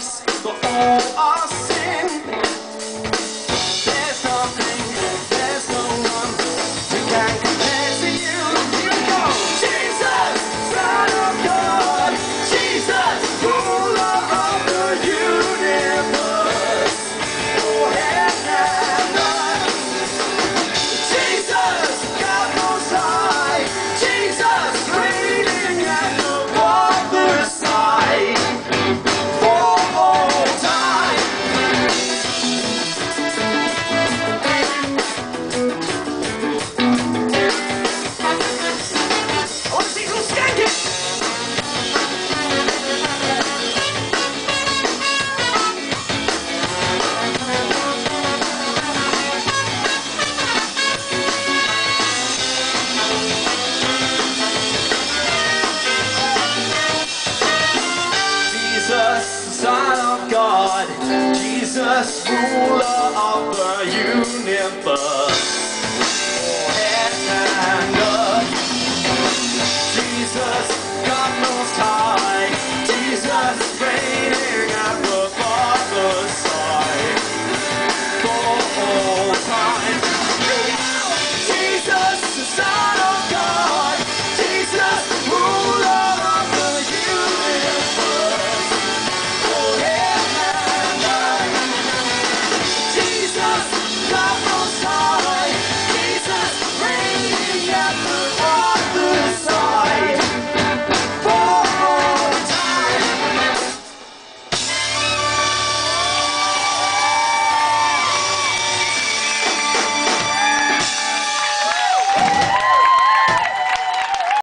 slice the whole us. Jesus, ruler of the universe.